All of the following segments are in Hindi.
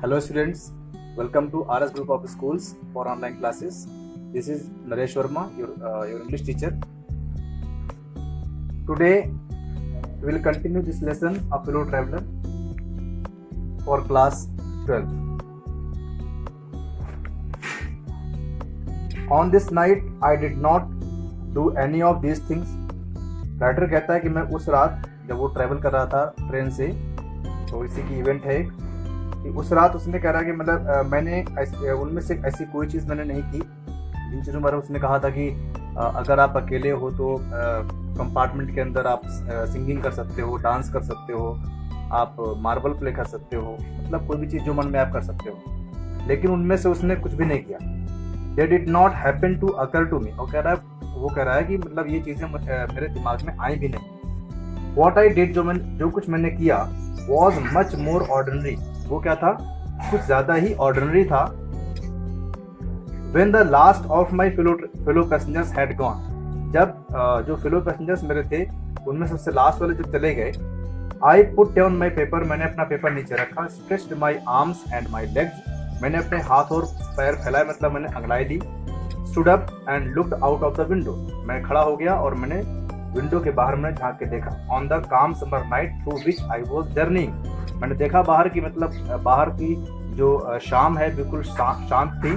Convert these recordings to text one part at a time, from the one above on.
Hello students welcome to R S group of schools for online classes this is Naresh Verma your your English teacher today will continue this lesson of road traveller for class twelve on this night I did not do any of this things writer कहता है कि मैं उस रात जब वो ट्रेवल कर रहा था ट्रेन से तो इसी की इवेंट है उस रात उसने कह रहा कि मतलब मैंने उनमें से ऐसी कोई चीज़ मैंने नहीं की। जिन चीज़ों पर उसने कहा था कि अगर आप अकेले हो तो कंपार्टमेंट के अंदर आप सिंगिंग कर सकते हो डांस कर सकते हो, आप मार्बल प्ले कर सकते हो मतलब कोई भी चीज़ जो मन में आप कर सकते हो। लेकिन उनमें से उसने कुछ भी नहीं किया। They did not happen to occur to me और कह रहा है, वो कह रहा है कि मतलब ये चीज़ें मेरे दिमाग में आई भी नहीं। वॉट आई डिड जो मैं, जो कुछ मैंने किया वॉज़ मच मोर ऑर्डनरी वो क्या था? कुछ ज़्यादा ही ऑर्डिनरी था। When the last of my fellow fellow passengers had gone जब जो फेलो पैसेंजर्स मेरे थे, उनमें सबसे लास्ट वाले जब चले गए I put down my paper मैंने अपना पेपर नीचे रखा stretched my arms and my legs मैंने अपने हाथ और पैर फैलाए मतलब मैंने अंगड़ाई दी stood up and looked out of the window मैं खड़ा हो गया और मैंने विंडो के बाहर में झाँक के देखा। On the calm summer night through which I was journeying मैंने देखा बाहर की मतलब बाहर की जो शाम है, बिल्कुल शांत थी,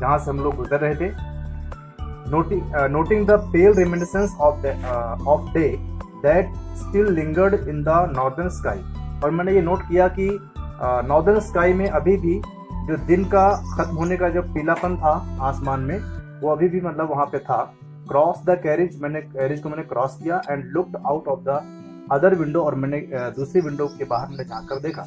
जहाँ से हम लोग गुजर रहे थे। Noting the pale remnants of of day that still lingered in the northern sky और मैंने ये नोट किया कि नॉर्दर्न स्काई में अभी भी जो दिन का खत्म होने का जो पीलापन था आसमान में, वो अभी भी मतलब वहाँ पे था। क्रॉस द कैरिज मैंने कैरिज को मैंने क्रॉस किया and looked out of the other window और मैंने दूसरी विंडो के बाहर मैंने झाँक कर देखा।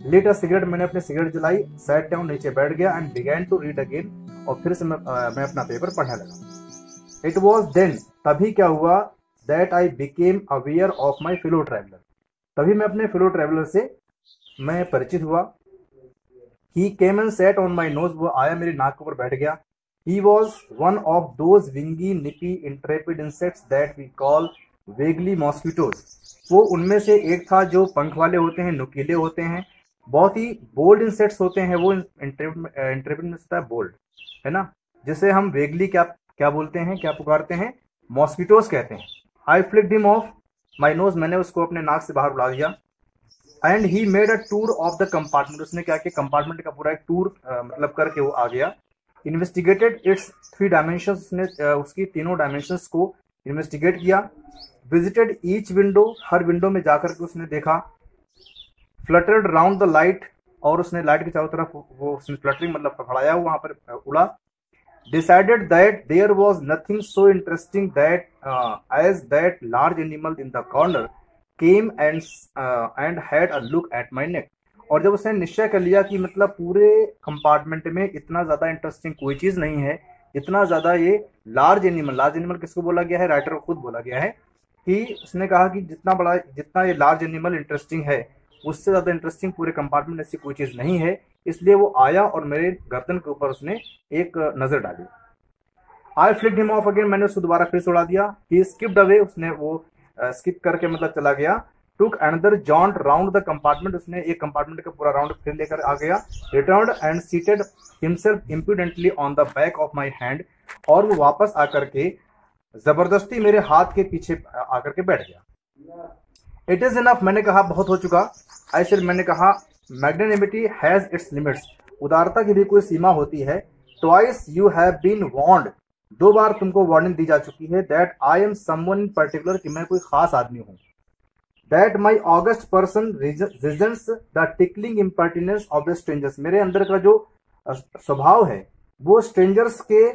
लेटर सिगरेट मैंने अपने सिगरेट जलाई सेट डाउन नीचे बैठ गया and began to read again और फिर से मैं, आ, मैं अपना पेपर पढ़ने लगा। इट वॉज़ देन तभी क्या हुआ that I became aware of my fellow traveller तभी मैं अपने फिलो ट्रेवलर से मैं परिचित हुआ। He came and sat on my nose वो आया मेरी नाक के ऊपर बैठ गया। He was one of those wingy nippy intrepid insects that we call vaguely mosquitoes वो उनमें से एक था जो पंख वाले होते हैं, नुकीले होते हैं। बहुत ही बोल्ड इंसेक्ट्स होते हैं वो इंटरप्रेट में है बोल्ड है ना? जिसे हम वेगली क्या क्या बोलते हैं, क्या पुकारते हैं? मॉस्किटोज कहते हैं। I flick him off my nose मैंने उसको अपने नाक से बाहर उड़ा दिया। And he made a tour of the compartment उसने क्या किया? कंपार्टमेंट का पूरा एक टूर मतलब करके वो आ गया। इन्वेस्टिगेटेड इट्स थ्री डायमेंशन ने उसकी तीनों डायमेंशन को इन्वेस्टिगेट किया। विजिटेड ईच विंडो हर विंडो में जाकर के उसने देखा। फ्लटर्ड राउंड द लाइट और उसने लाइट के चारों तरफ़ वो उसने फ्लटरिंग मतलब फड़फड़ाया वहाँ पर उड़ा। Decided that there was nothing so interesting that as that large animal in the corner came and and had a look at my neck और जब उसने निश्चय कर लिया कि मतलब पूरे कंपार्टमेंट में इतना ज़्यादा इंटरेस्टिंग कोई चीज़ नहीं है, इतना ज़्यादा ये लार्ज एनिमल लार्ज एनिमल किसको बोला गया है? राइटर को खुद बोला गया है। कि उसने कहा कि जितना बड़ा, जितना ये लार्ज एनिमल इंटरेस्टिंग है, उससे ज़्यादा इंटरेस्टिंग पूरे कंपार्टमेंट ऐसी कोई चीज़ नहीं है। इसलिए वो आया और मेरे गर्दन के ऊपर उसने एक नज़र डाली। I flick him off again मैंने उसको दोबारा फिर उड़ा दिया। ही स्किप्ड अवे उसने वो स्किप करके मतलब चला गया। Took another jaunt round the compartment उसने एक कंपार्टमेंट का पूरा राउंड फिर लेकर आ गया। Return and seated himself impudently on the back of my hand और वो वापस आकर के ज़बरदस्ती मेरे हाथ के पीछे आकर के बैठ गया। इट इज़ इनफ मैंने कहा, बहुत हो चुका। ऐसे मैंने कहा मैग्नेनिमिटी हैज़ इट्स लिमिट्स उदारता की भी कोई सीमा होती है। Twice you have been warned दो बार तुमको वार्निंग दी जा चुकी है that I am someone in particular कि मैं कोई खास आदमी हूँ। That my august person resents the tickling impertinence of the strangers मेरे अंदर का जो स्वभाव है, वो स्ट्रेंजर्स के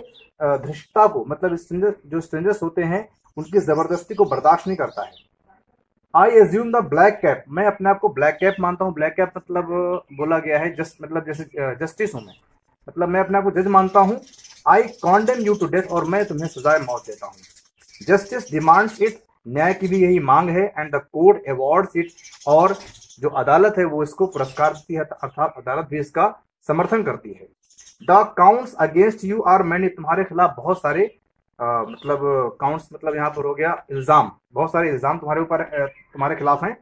धृष्टता को मतलब स्ट्रेंजर जो स्ट्रेंजर्स होते हैं, उनकी ज़बरदस्ती को बर्दाश्त नहीं करता है। I assume the black cap मैं अपने आप को ब्लैक कैप मानता हूँ। ब्लैक कैप मतलब बोला गया है जस्ट मतलब जैसे जस्टिस हूँ मैं। मतलब मैं अपने आप को जज मानता हूँ। I condemn you to death और मैं तुम्हें सजाए मौत देता हूँ। जस्टिस डिमांड्स इट न्याय की भी यही मांग है and the court awards it और जो अदालत है वो इसको पुरस्कार देती है, अर्थात अदालत भी इसका समर्थन करती है। The counts against you are many तुम्हारे खिलाफ बहुत सारे आ, मतलब काउंट्स मतलब यहाँ पर हो गया इल्ज़ाम। बहुत सारे इल्ज़ाम तुम्हारे ऊपर तुम्हारे खिलाफ हैं।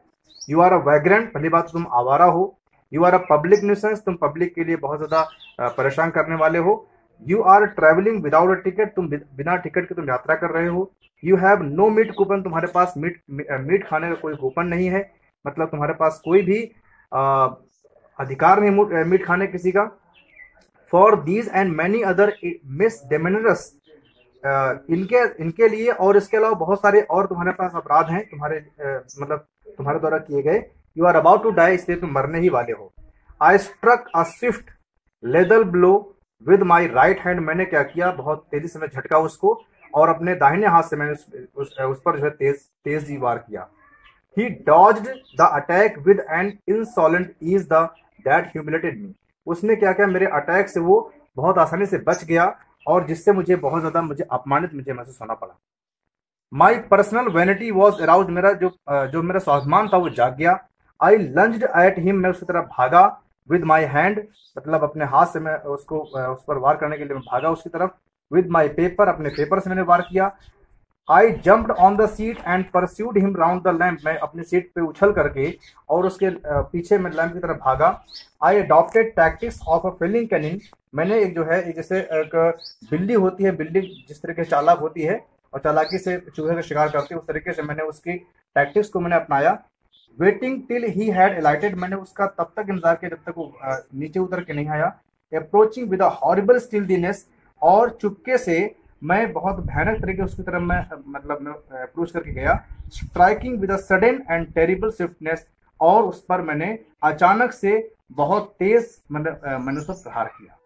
यू आर अ वैग्रेंट पहली बात तो तुम आवारा हो। You are a public nuisance तुम पब्लिक के लिए बहुत ज़्यादा परेशान करने वाले हो। You are travelling without a ticket तुम बिना टिकट के तुम यात्रा कर रहे हो। You have no meat coupon तुम्हारे पास मीट मीट खाने का कोई कूपन नहीं है। मतलब तुम्हारे पास कोई भी आ, अधिकार नहीं मीट खाने किसी का। For these and many other misdemeanours इनके इनके लिए और इसके अलावा बहुत सारे और तुम्हारे पास अपराध हैं तुम्हारे uh, मतलब तुम्हारे द्वारा किए गए। You are about to die इसलिए तुम मरने ही वाले हो। I struck a swift lethal blow with my right hand मैंने क्या किया? बहुत तेज़ी से मैं झटका उसको और अपने दाहिने हाथ से मैंने उस, उस, उस पर जो है तेज तेज वार किया। He dodged the attack with an insolent ease the that humiliated me उसने क्या किया मेरे अटैक से वो बहुत आसानी से बच गया और जिससे मुझे बहुत ज़्यादा मुझे अपमानित मुझे महसूस होना पड़ा। My personal vanity was arouse मेरा जो जो मेरा स्वाभिमान था वो जाग गया। आई लंज्ड एट हिम मैं उसकी तरफ़ भागा विद माई हैंड मतलब अपने हाथ से मैं उसको उस पर वार करने के लिए मैं भागा उसकी तरफ़ विद माई पेपर अपने पेपर से मैंने वार किया। I jumped on the seat and pursued him round the lamp मैं अपनी सीट पे उछल करके और उसके पीछे मैं लैम्प की तरफ़ भागा। I adopted tactics of a feline cunning मैंने एक जो है, एक जैसे एक बिल्ली होती है, बिल्ली जिस तरह के चालाक होती है और चालाकी से चूहे का शिकार करती है, उस तरीके से मैंने उसकी टैक्टिक्स को मैंने अपनाया। Waiting till he had alighted मैंने उसका तब तक इंतज़ार किया जब तक वो नीचे उतर के नहीं आया। अप्रोचिंग विद हॉरिबल स्टिलदीनेस और चुपके से मैं बहुत भयानक तरीके उसकी तरफ़ मैं मतलब अप्रोच करके गया। Striking with sudden and terrible swiftness और उस पर मैंने अचानक से बहुत तेज मतलब मैंने उस पर प्रहार किया।